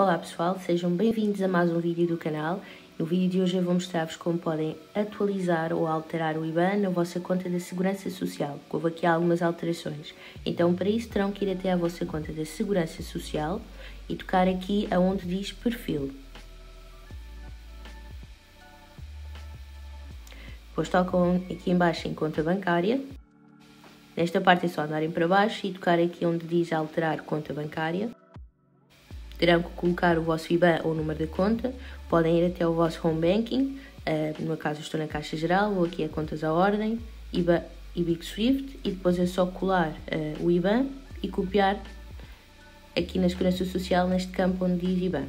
Olá pessoal, sejam bem-vindos a mais um vídeo do canal. No vídeo de hoje eu vou mostrar-vos como podem atualizar ou alterar o IBAN na vossa conta da Segurança Social. Houve aqui algumas alterações. Então para isso terão que ir até à vossa conta da Segurança Social e tocar aqui aonde diz Perfil. Depois tocam aqui embaixo em Conta Bancária. Nesta parte é só andarem para baixo e tocar aqui onde diz Alterar Conta Bancária terão que colocar o vosso IBAN ou número de conta, podem ir até o vosso home banking, uh, no meu caso estou na Caixa Geral ou aqui é contas à ordem, IBAN e Big Swift, e depois é só colar uh, o IBAN e copiar aqui na Segurança Social, neste campo onde diz IBAN.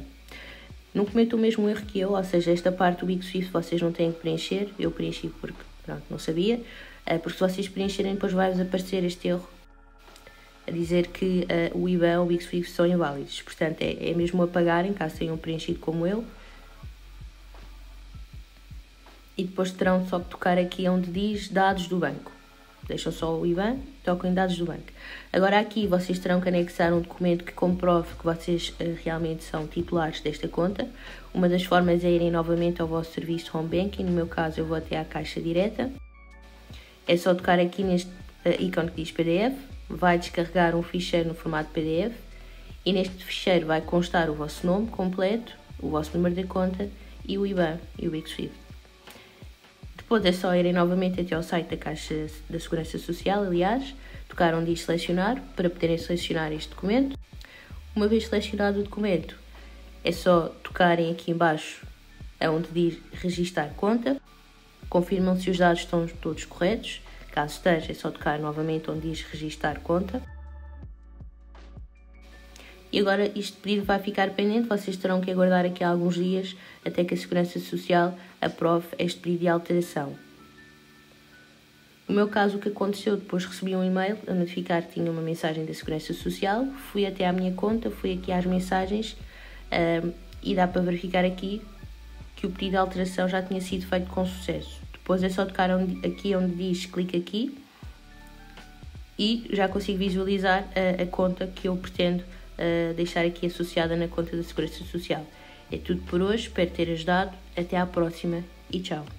Não cometam o mesmo erro que eu, ou seja, esta parte do Big Swift vocês não têm que preencher, eu preenchi porque pronto, não sabia, uh, porque se vocês preencherem depois vai-vos aparecer este erro a dizer que uh, o IBAN ou o Big Swift são inválidos. Portanto, é, é mesmo apagarem, caso tenham preenchido como eu. E depois terão só que tocar aqui onde diz dados do banco. Deixam só o IBAN, tocam em dados do banco. Agora aqui vocês terão que anexar um documento que comprove que vocês uh, realmente são titulares desta conta. Uma das formas é irem novamente ao vosso serviço Home Banking, no meu caso eu vou até à caixa direta. É só tocar aqui neste uh, ícone que diz PDF, vai descarregar um ficheiro no formato PDF e neste ficheiro vai constar o vosso nome completo, o vosso número de conta e o IBAN e o Big. Depois é só irem novamente até ao site da Caixa da Segurança Social, aliás, tocar onde diz selecionar para poderem selecionar este documento. Uma vez selecionado o documento, é só tocarem aqui embaixo onde diz registar conta, confirmam se os dados estão todos corretos Caso esteja, é só tocar novamente onde diz registar conta. E agora este pedido vai ficar pendente, vocês terão que aguardar aqui alguns dias até que a Segurança Social aprove este pedido de alteração. No meu caso, o que aconteceu, depois recebi um e-mail a notificar que tinha uma mensagem da Segurança Social, fui até à minha conta, fui aqui às mensagens um, e dá para verificar aqui que o pedido de alteração já tinha sido feito com sucesso. Depois é só tocar onde, aqui onde diz clique aqui e já consigo visualizar a, a conta que eu pretendo deixar aqui associada na conta da Segurança Social. É tudo por hoje, espero ter ajudado. Até à próxima e tchau.